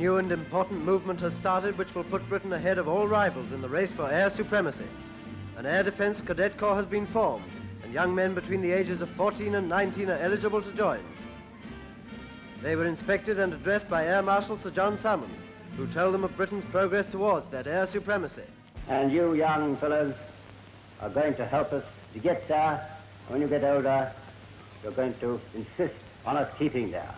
new and important movement has started which will put Britain ahead of all rivals in the race for air supremacy. An air defense cadet corps has been formed, and young men between the ages of 14 and 19 are eligible to join. They were inspected and addressed by Air Marshal Sir John Salmond, who told them of Britain's progress towards that air supremacy. And you young fellows are going to help us to get there. When you get older, you're going to insist on us keeping there.